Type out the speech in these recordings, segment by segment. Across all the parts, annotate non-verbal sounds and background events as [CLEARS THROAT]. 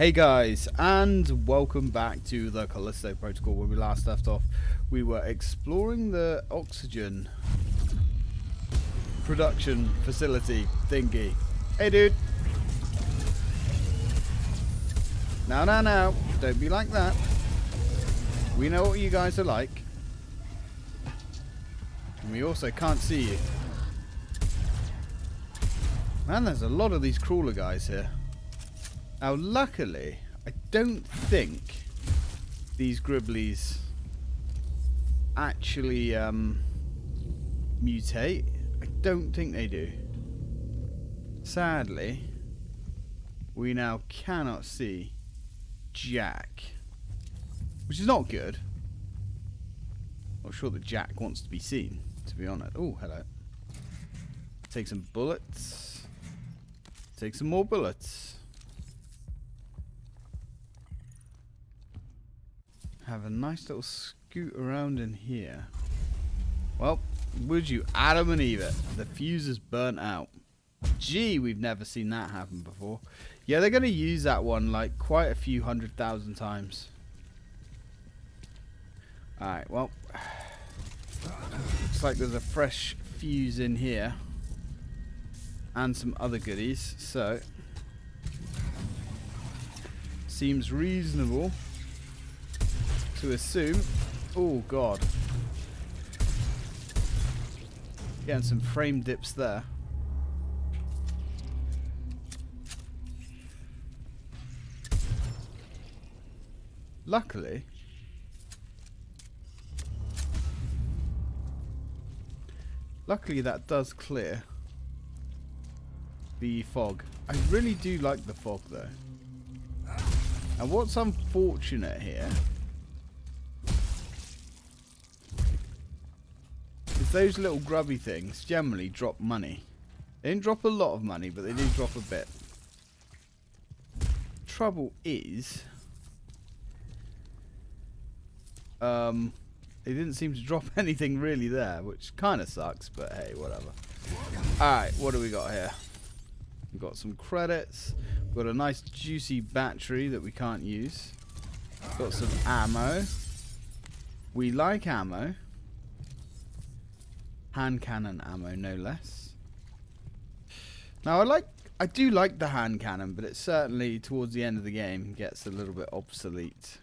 Hey guys, and welcome back to the Callisto Protocol. Where we last left off, we were exploring the oxygen production facility thingy. Hey dude! Now, now, now, don't be like that. We know what you guys are like. And we also can't see you. Man, there's a lot of these crawler guys here. Now, luckily, I don't think these Gribblies actually um, mutate. I don't think they do. Sadly, we now cannot see Jack, which is not good. I'm sure that Jack wants to be seen, to be honest. Oh, hello. Take some bullets. Take some more bullets. Have a nice little scoot around in here. Well, would you Adam and it? The fuse is burnt out. Gee, we've never seen that happen before. Yeah, they're going to use that one like quite a few hundred thousand times. Alright, well. Looks like there's a fresh fuse in here. And some other goodies, so. Seems reasonable to assume. Oh, God. Getting some frame dips there. Luckily, luckily that does clear the fog. I really do like the fog though. And what's unfortunate here those little grubby things generally drop money. They didn't drop a lot of money, but they do drop a bit. Trouble is, um, they didn't seem to drop [LAUGHS] anything really there, which kind of sucks, but hey, whatever. Alright, what do we got here? We've got some credits. We've got a nice juicy battery that we can't use. Got some ammo. We like ammo. Hand cannon ammo, no less. Now, I like, I do like the hand cannon, but it certainly, towards the end of the game, gets a little bit obsolete.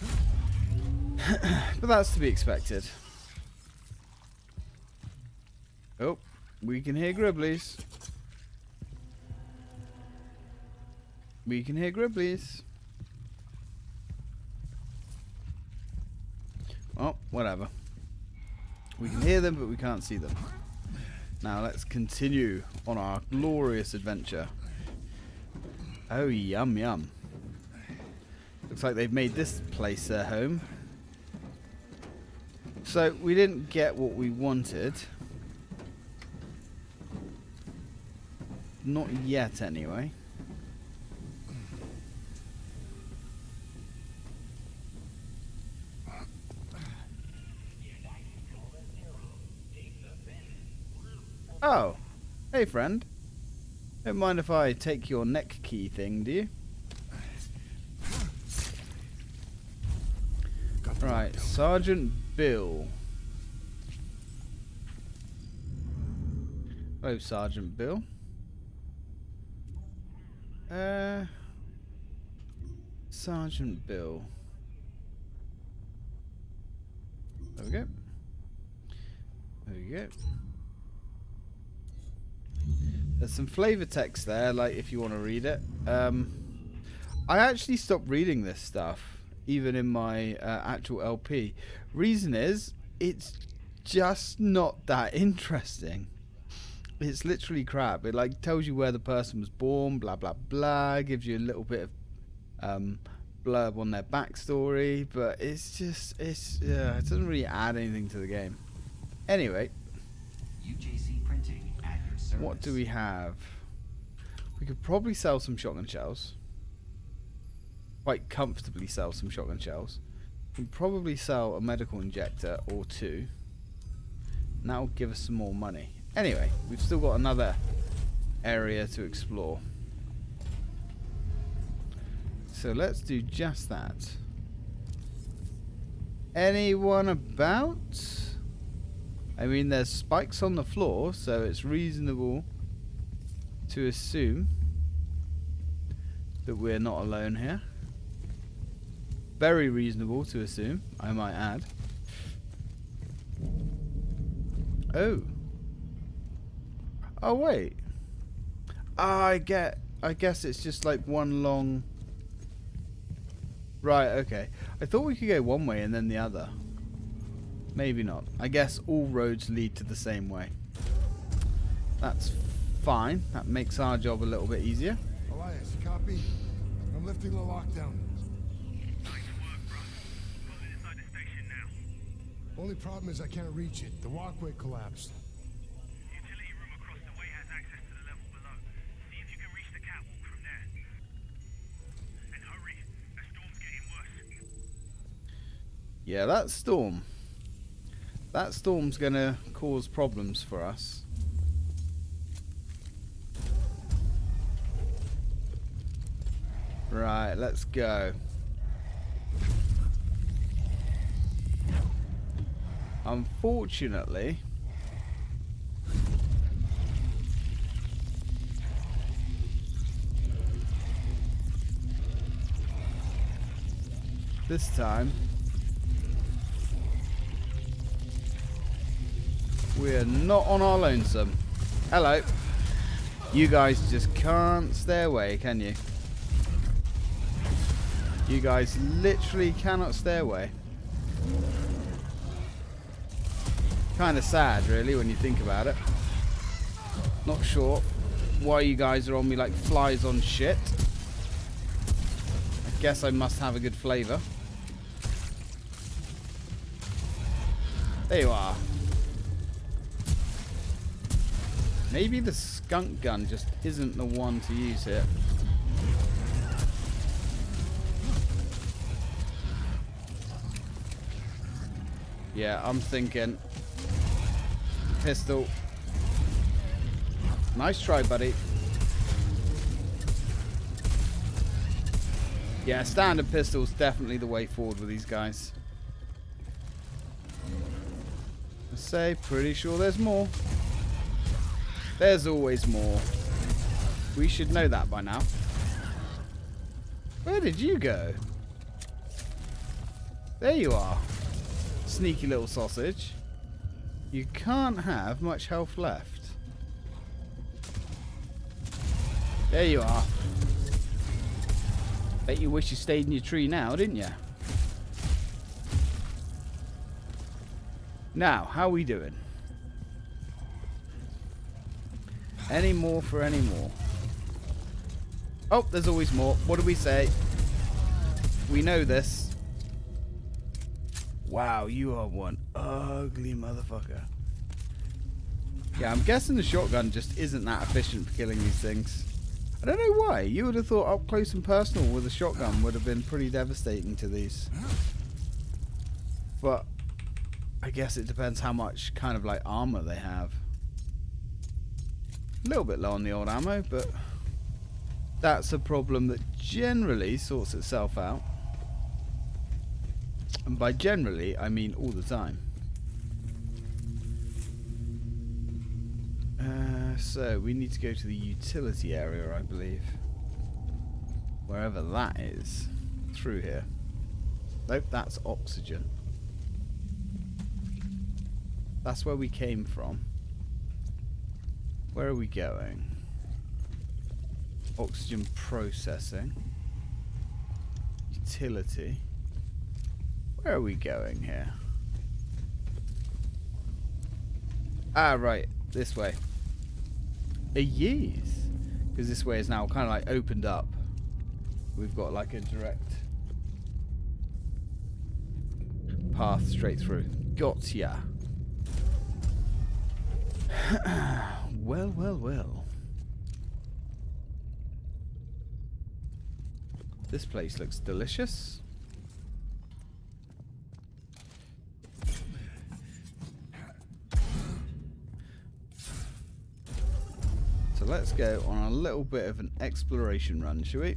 [COUGHS] but that's to be expected. Oh, we can hear Gribblies. We can hear Gribblies. Oh, whatever. We can hear them, but we can't see them. Now let's continue on our glorious adventure. Oh, yum yum. Looks like they've made this place their home. So, we didn't get what we wanted. Not yet, anyway. Oh. Hey, friend. Don't mind if I take your neck key thing, do you? Right, Sergeant Bill. Hello, Sergeant Bill. Uh, Sergeant Bill. There we go. There we go. There's some flavor text there, like if you want to read it. Um, I actually stopped reading this stuff, even in my uh, actual LP. Reason is, it's just not that interesting. It's literally crap. It like tells you where the person was born, blah blah blah. Gives you a little bit of um, blurb on their backstory, but it's just it's yeah, it doesn't really add anything to the game. Anyway. What do we have? We could probably sell some shotgun shells. Quite comfortably sell some shotgun shells. We can probably sell a medical injector or two. And that'll give us some more money. Anyway, we've still got another area to explore. so let's do just that. Anyone about? I mean, there's spikes on the floor, so it's reasonable to assume that we're not alone here. Very reasonable to assume, I might add. Oh. Oh, wait. Ah, I get... I guess it's just like one long... Right, okay. I thought we could go one way and then the other. Maybe not. I guess all roads lead to the same way. That's fine. That makes our job a little bit easier. Elias, copy? I'm lifting the lockdown. Nice work, Brussels. Pull inside the station now. Only problem is I can't reach it. The walkway collapsed. Utility room across the way has access to the level below. See if you can reach the catwalk from there. And hurry, the storm's getting worse. Yeah, that storm. That storm's gonna cause problems for us. Right, let's go. Unfortunately, this time we're not on our lonesome. Hello. You guys just can't stay away, can you? You guys literally cannot stay away. Kind of sad, really, when you think about it. Not sure why you guys are on me like flies on shit. I guess I must have a good flavour. There you are. Maybe the skunk gun just isn't the one to use here. Yeah, I'm thinking pistol. Nice try, buddy. Yeah, standard pistol's definitely the way forward with these guys. I say, pretty sure there's more. There's always more. We should know that by now. Where did you go? There you are. Sneaky little sausage. You can't have much health left. There you are. Bet you wish you stayed in your tree now, didn't you? Now, how are we doing? Any more for any more? Oh, there's always more. What do we say? We know this. Wow, you are one ugly motherfucker. Yeah, I'm guessing the shotgun just isn't that efficient for killing these things. I don't know why. You would have thought up close and personal with a shotgun would have been pretty devastating to these. But I guess it depends how much kind of like armor they have. A little bit low on the old ammo, but that's a problem that generally sorts itself out. And by generally, I mean all the time. Uh, so, we need to go to the utility area, I believe. Wherever that is. Through here. Nope, that's oxygen. That's where we came from. Where are we going? Oxygen processing. Utility. Where are we going here? Ah, right. This way. A years. Because this way is now kind of like opened up. We've got like a direct path straight through. Gotcha. [CLEARS THROAT] [CLEARS THROAT] well, well, well. This place looks delicious. So let's go on a little bit of an exploration run, shall we?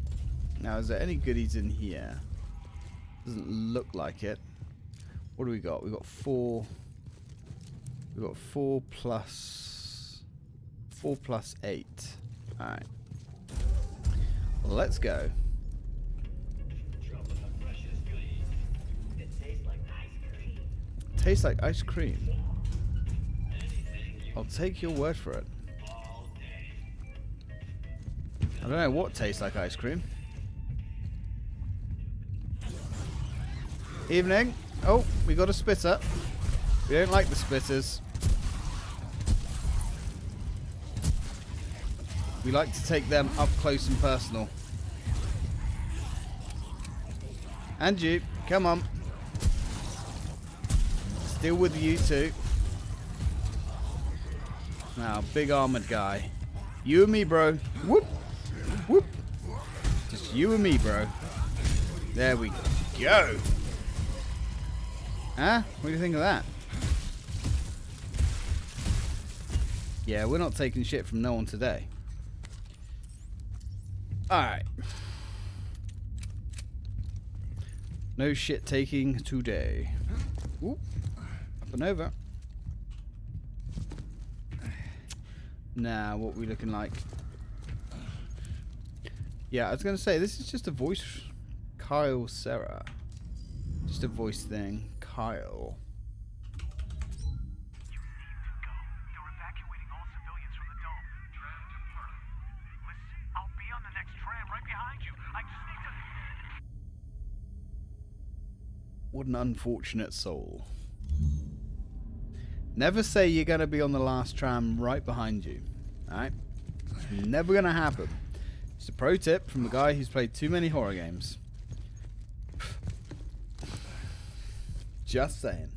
Now, is there any goodies in here? Doesn't look like it. What do we got? We got four. We got four plus four plus eight. All right. Let's go. Tastes like ice cream. I'll take your word for it. I don't know what tastes like ice cream. Evening. Oh, we got a spitter. We don't like the spitters. We like to take them up close and personal. And you, come on. Still with you two. Now, big armored guy. You and me, bro. Whoop. Whoop. Just you and me, bro. There we go. Huh? What do you think of that? Yeah, we're not taking shit from no one today. Alright. No shit taking today. Oop. Up and over. Now, what we looking like? Yeah, I was going to say, this is just a voice. Kyle Sarah. Just a voice thing. Kyle. What an unfortunate soul. Never say you're going to be on the last tram right behind you. Alright? Never going to happen. It's a pro tip from a guy who's played too many horror games. Just saying.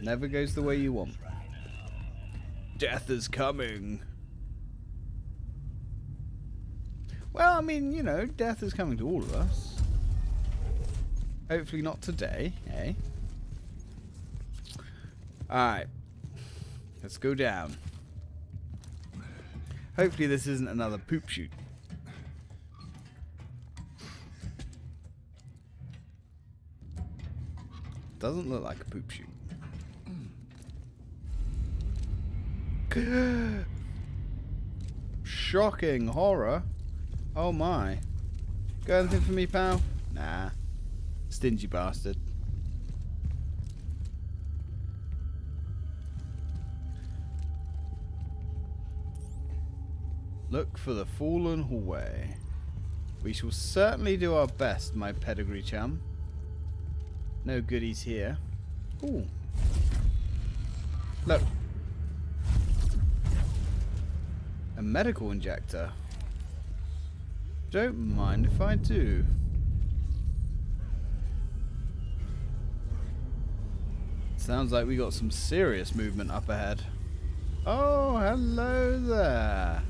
Never goes the way you want. Death is coming. Well, I mean, you know, death is coming to all of us. Hopefully not today, eh? Alright. Let's go down. Hopefully this isn't another poop shoot. Doesn't look like a poop shoot. [GASPS] Shocking horror. Oh my. Got anything for me, pal? Nah. Stingy bastard. Look for the fallen hallway. We shall certainly do our best, my pedigree chum. No goodies here. Ooh. Look. A medical injector. Don't mind if I do. Sounds like we got some serious movement up ahead. Oh, hello there.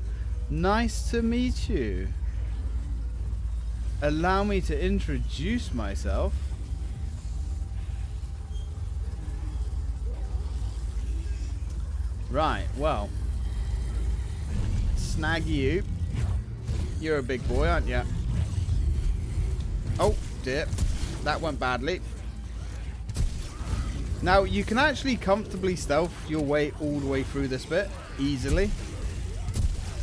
Nice to meet you. Allow me to introduce myself. Right, well. Snag you. You're a big boy, aren't you? Oh, dear. That went badly. Now, you can actually comfortably stealth your way all the way through this bit, easily.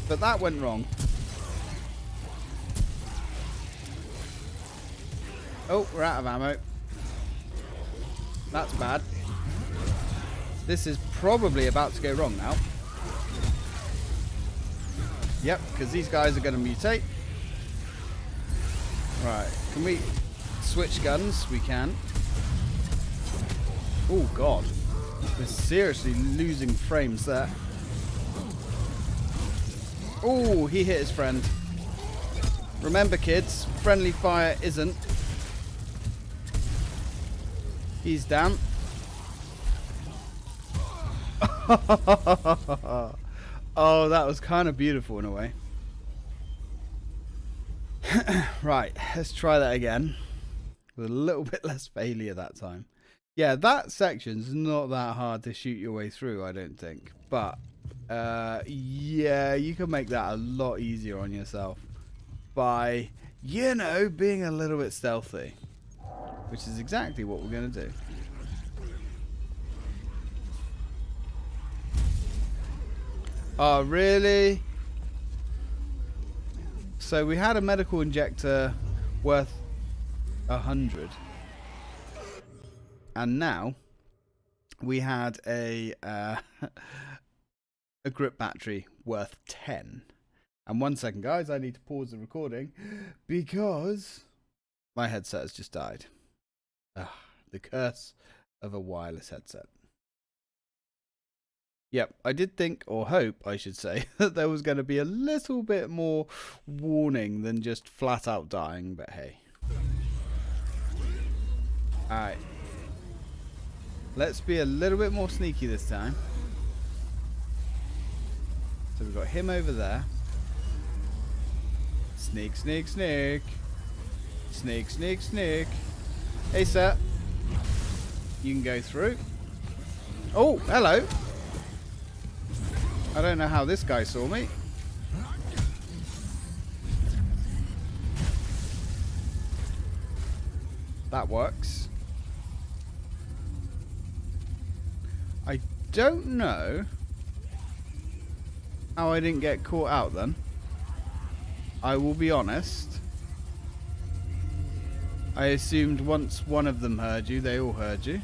But that went wrong. Oh, we're out of ammo. That's bad. This is probably about to go wrong now. Yep, because these guys are going to mutate. Right, can we switch guns? We can. Oh god. We're seriously losing frames there. Oh, he hit his friend. Remember kids, friendly fire isn't. He's down. [LAUGHS] oh, that was kind of beautiful in a way. [COUGHS] right, let's try that again. With a little [LAUGHS] bit less failure that time. Yeah, that section's not that hard to shoot your way through, I don't think. But, uh, yeah, you can make that a lot easier on yourself. by, you know, being a little bit stealthy. Which is exactly what we're going to do. Oh, really? So we had a medical injector worth a hundred. And now we had a uh, [LAUGHS] a grip battery worth 10. And one second, guys, I need to pause the recording because my headset has just died. Ah, the curse of a wireless headset. Yep, I did think, or hope, I should say, [LAUGHS] that there was going to be a little bit more warning than just flat out dying, but hey. Alright. Let's be a little bit more sneaky this time. So we've got him over there. Sneak, sneak, sneak. Sneak, sneak, sneak. Hey, sir. You can go through. Oh, hello. I don't know how this guy saw me. That works. Don't know how I didn't get caught out then. I will be honest. I assumed once one of them heard you, they all heard you.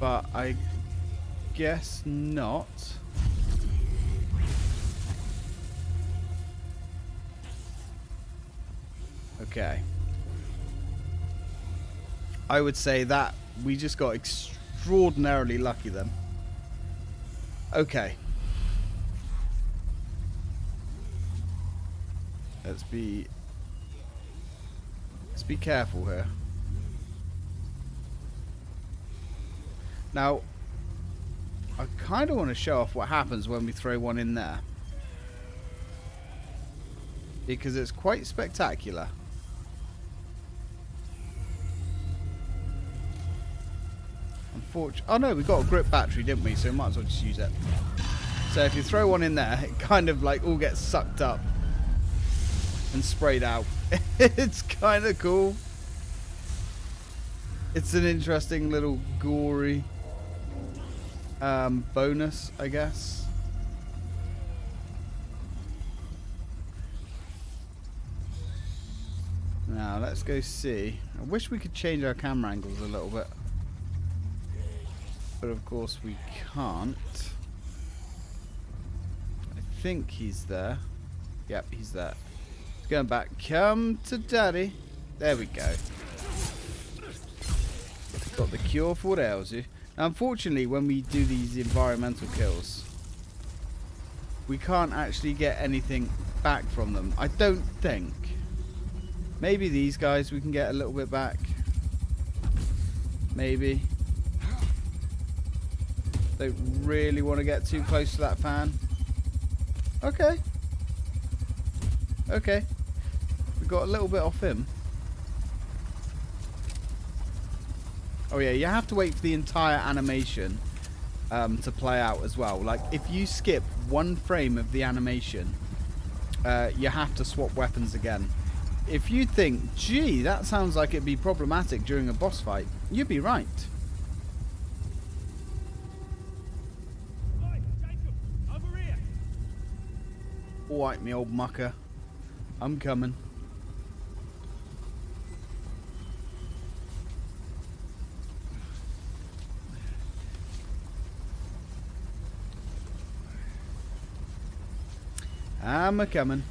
But I guess not. Okay. I would say that we just got extraordinarily lucky then. Okay. Let's be let's be careful here. Now, I kind of want to show off what happens when we throw one in there. Because it's quite spectacular. Unfortunately, oh no, we got a grip battery, didn't we? So we might as well just use it. So if you throw one in there, [LAUGHS] it kind of like all gets sucked up and sprayed out. [LAUGHS] it's kind of cool. It's an interesting little gory um, bonus, I guess. Now, let's go see. I wish we could change our camera angles a little bit. But of course we can't. I think he's there. Yep, he's there. He's going back. Come to daddy. There we go. Got the cure for what ails you. Unfortunately, when we do these environmental kills, we can't actually get anything back from them. I don't think. Maybe these guys we can get a little bit back. Maybe. Don't really want to get too close to that fan. Okay. Okay. We got a little bit off him. Oh yeah, you have to wait for the entire animation um, to play out as well. Like if you skip one frame of the animation, uh, you have to swap weapons again. If you think, gee, that sounds like it'd be problematic during a boss fight, you'd be right. Alright, me old mucker. I'm coming. I'm a coming.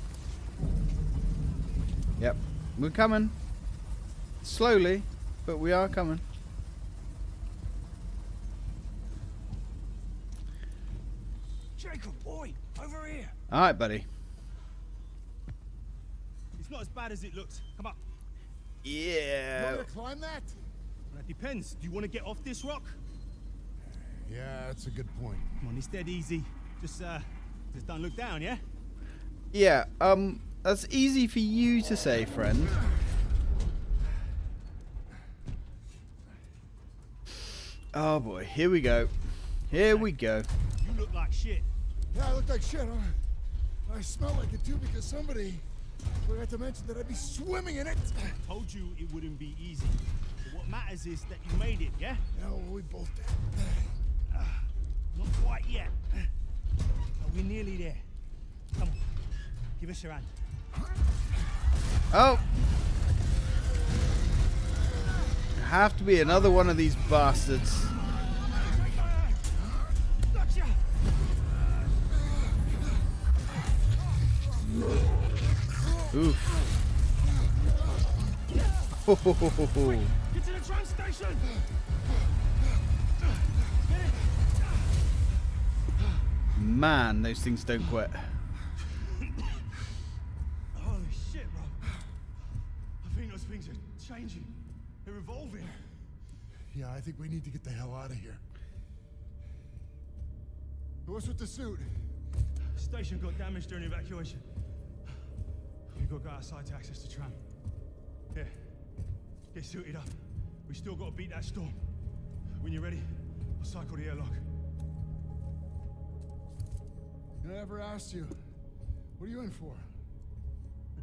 Yep, we're coming. Slowly, but we are coming. Jacob, boy, over here. All right, buddy. It's not as bad as it looks. Come up. Yeah. Want to climb that? That depends. Do you want to get off this rock? Yeah, that's a good point. Come on, it's dead easy. Just, uh, just don't look down, yeah? Yeah, um, that's easy for you to say, friend. Oh boy, here we go. Here we go. You look like shit. Yeah, I look like shit. Huh? I smell like it too because somebody forgot to mention that I'd be swimming in it. I Told you it wouldn't be easy. But what matters is that you made it, yeah? Yeah, well, we both did. [SIGHS] Not quite yet. But we're nearly there. Come on. Give us your hand. Oh! Have to be another one of these bastards. Gotcha! Oof. Ho, ho, ho, ho, ho. Get to the train station! Man, those things don't quit. Holy shit, bro. I think those things are changing. They're evolving. Yeah, I think we need to get the hell out of here. What's with the suit? Station got damaged during evacuation. We've got to go outside to access the tram. Yeah. Get suited up. We still got to beat that storm. When you're ready, I'll cycle the airlock. I never asked you. What are you in for?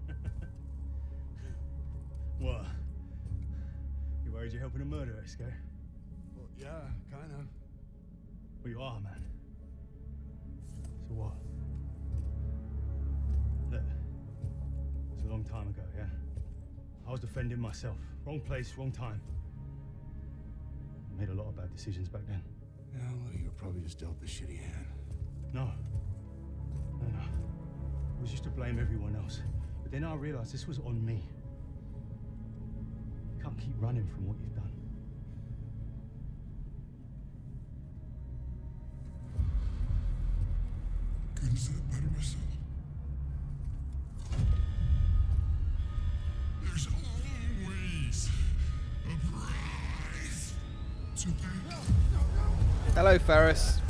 [LAUGHS] What? You worried you're helping a murderer, Scare? Well, yeah, kind of. Well, you are, man. So what? It's a long time ago, yeah? I was defending myself. Wrong place, wrong time. I made a lot of bad decisions back then. Yeah, well, you were probably just dealt the shitty hand. No. No, no. It was just to blame everyone else. But then I realized this was on me. You can't keep running from what you've done. Hello, Ferris.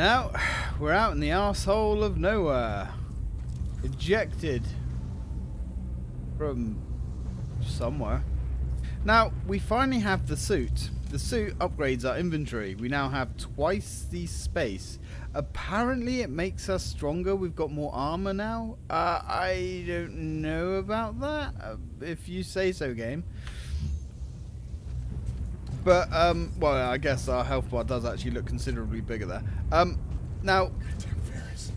Now, we're out in the asshole of nowhere. Ejected from somewhere. Now, we finally have the suit. The suit upgrades our inventory. We now have twice the space. Apparently, it makes us stronger. We've got more armor now. Uh, I don't know about that. Uh, if you say so, game. But, um, well, I guess our health bar does actually look considerably bigger there. Um, now, Ferris.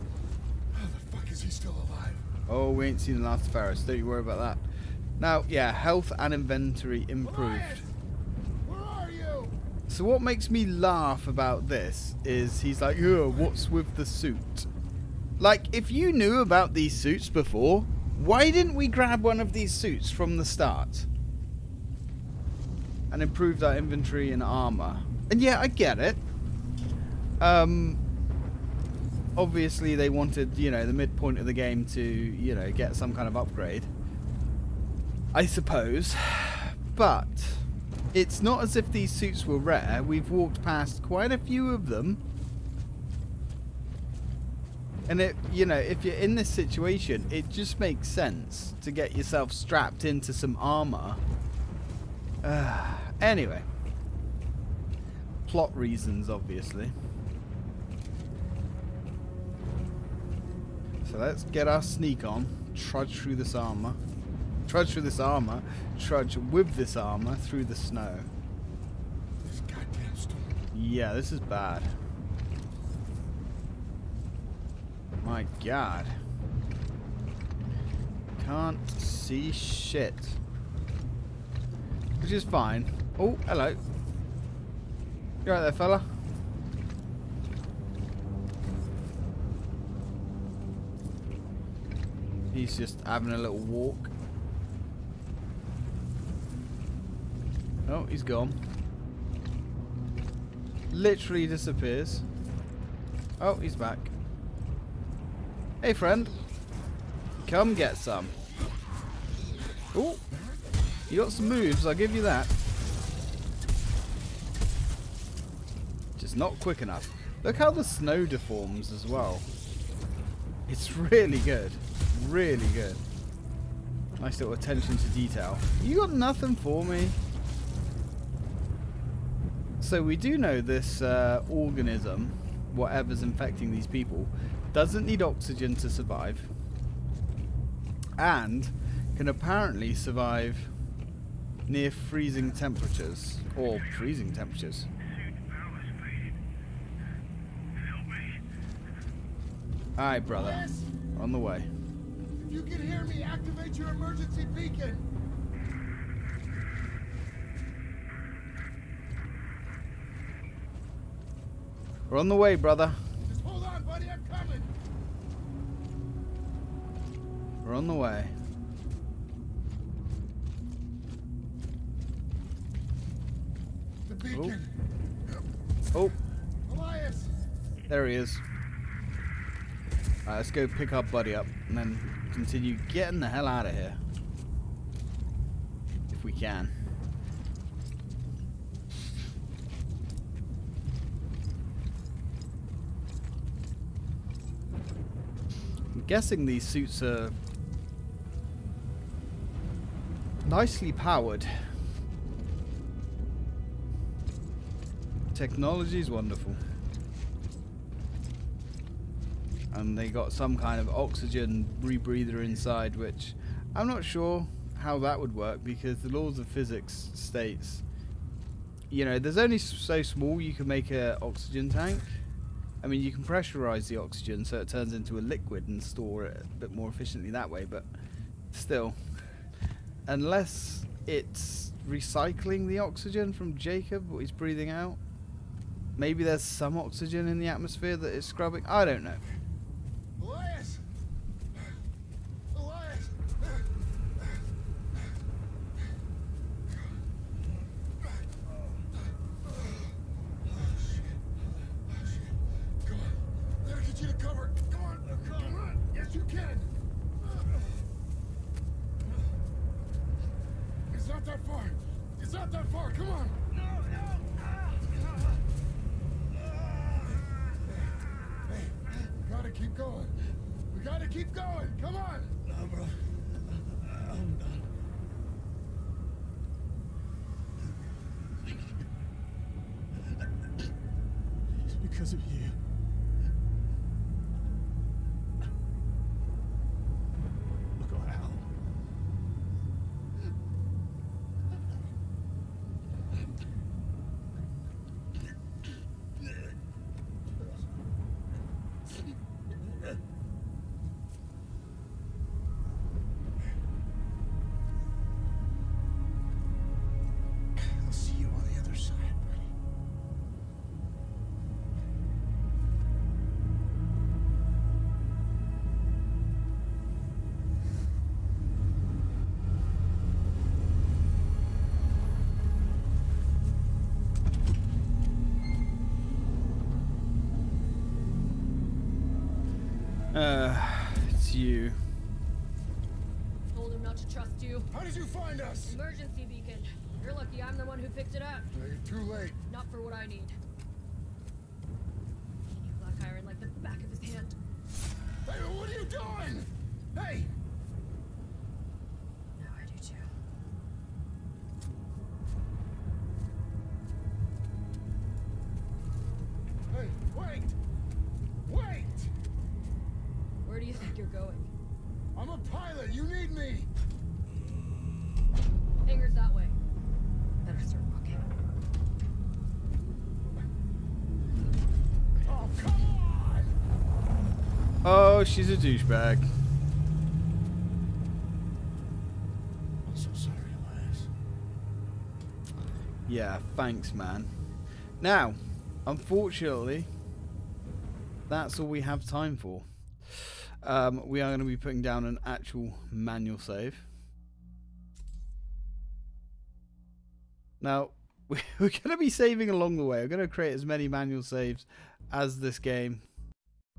How the fuck is he still alive? oh, we ain't seen the last of Ferris. Don't you worry about that. Now, yeah, health and inventory Elias! improved. Where are you? So what makes me laugh about this is he's like, oh, what's with the suit? Like, if you knew about these suits before, why didn't we grab one of these suits from the start? And improved our inventory and armor. And yeah, I get it. Um, obviously they wanted, you know, the midpoint of the game to, you know, get some kind of upgrade. I suppose. But it's not as if these suits were rare. We've walked past quite a few of them. And it, you know, if you're in this situation, it just makes sense to get yourself strapped into some armor. Uh, anyway. Plot reasons, obviously. So let's get our sneak on, trudge through this armor. Trudge through this armor. Trudge with this armor through the snow. This goddamn storm. Yeah, this is bad. My god. Can't see shit. Which is fine. Oh, hello. You right there, fella? He's just having a little walk. Oh, he's gone. Literally disappears. Oh, he's back. Hey, friend. Come get some. Oh, you got some moves, I'll give you that. Just not quick enough. Look how the snow deforms as well. It's really good. Really good. Nice little attention to detail. You got nothing for me. So we do know this uh, organism, whatever's infecting these people, doesn't need oxygen to survive. And can apparently survive near freezing temperatures. Or freezing temperatures. Suit power's fading. Help me. Alright, brother. Yes? On the way. If you can hear me, activate your emergency beacon. We're on the way, brother. Just hold on, buddy. I'm coming. We're on the way. Beacon. Oh, Elias. there he is. Let's go pick our buddy up and then continue getting the hell out of here. If we can. I'm guessing these suits are nicely powered. Technology is wonderful. And they got some kind of oxygen rebreather inside, which I'm not sure how that would work because the laws of physics states, you know, there's only so small you can make a oxygen tank. I mean, you can pressurize the oxygen so it turns into a liquid and store it a bit more efficiently that way, but still, unless it's recycling the oxygen from Jacob, what he's breathing out, maybe there's some oxygen in the atmosphere that is scrubbing. I don't know. You. Told him not to trust you. How did you find us? Emergency beacon. You're lucky I'm the one who picked it up. Uh, You're too late. Not for what I need. He knew Black Iron like the back of his hand. Hey, what are you doing? Hey! She's a douchebag. I'm so sorry. Yeah, thanks, man. Now, unfortunately, that's all we have time for. Um, we are going to be putting down an actual manual save. Now, we- [LAUGHS] we're going to be saving along the way. We're going to create as many manual saves as this game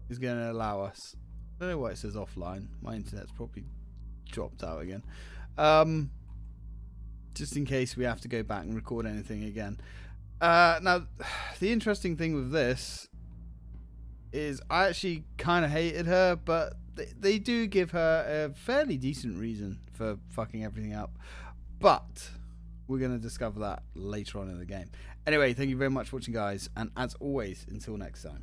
is going to allow us. I don't know why it says offline. My internet's probably dropped out again. Um, just in case we have to go back and record anything again. Uh, now, [SIGHS] the interesting thing with this is I actually kind of hated her, but they, they do give her a fairly decent reason for fucking everything up. But we're going to discover that later on in the game. Anyway, thank you very much for watching, guys, and as always, until next time.